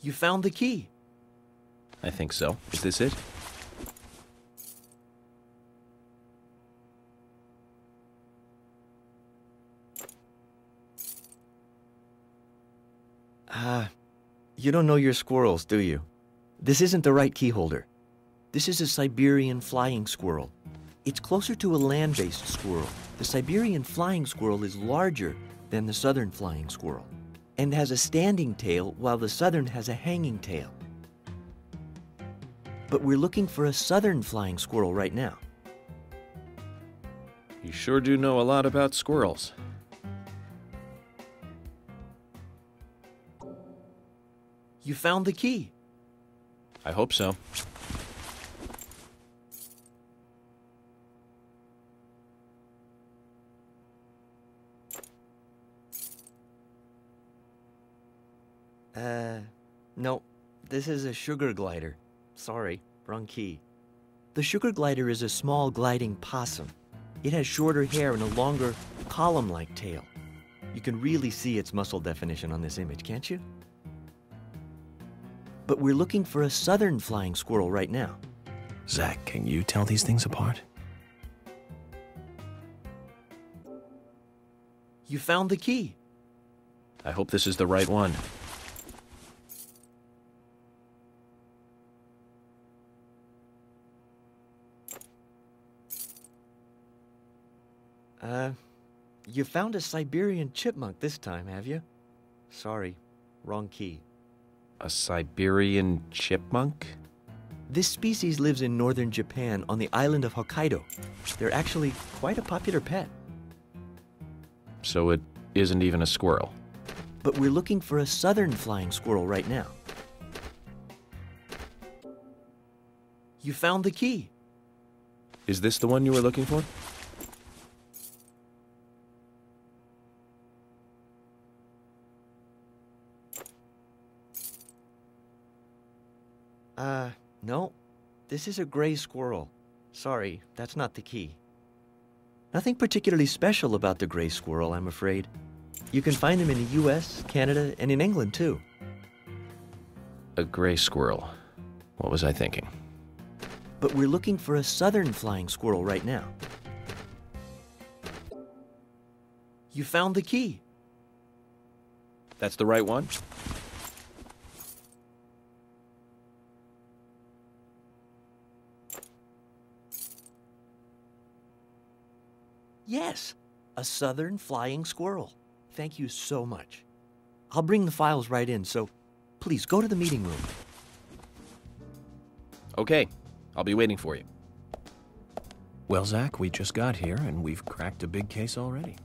You found the key. I think so. Is this it? Ah, uh, you don't know your squirrels, do you? This isn't the right key holder. This is a Siberian flying squirrel. It's closer to a land based squirrel. The Siberian flying squirrel is larger than the southern flying squirrel and has a standing tail while the southern has a hanging tail. But we're looking for a southern flying squirrel right now. You sure do know a lot about squirrels. You found the key. I hope so. Uh, no. This is a sugar glider. Sorry, wrong key. The sugar glider is a small gliding possum. It has shorter hair and a longer, column like tail. You can really see its muscle definition on this image, can't you? But we're looking for a southern flying squirrel right now. Zach, can you tell these things apart? You found the key. I hope this is the right one. Uh, you found a Siberian chipmunk this time, have you? Sorry, wrong key. A Siberian chipmunk? This species lives in northern Japan on the island of Hokkaido. They're actually quite a popular pet. So it isn't even a squirrel. But we're looking for a southern flying squirrel right now. You found the key. Is this the one you were looking for? Uh, no. This is a gray squirrel. Sorry, that's not the key. Nothing particularly special about the gray squirrel, I'm afraid. You can find them in the US, Canada, and in England, too. A gray squirrel. What was I thinking? But we're looking for a southern flying squirrel right now. You found the key. That's the right one? Yes, a southern flying squirrel. Thank you so much. I'll bring the files right in, so please go to the meeting room. Okay, I'll be waiting for you. Well, Zach, we just got here and we've cracked a big case already.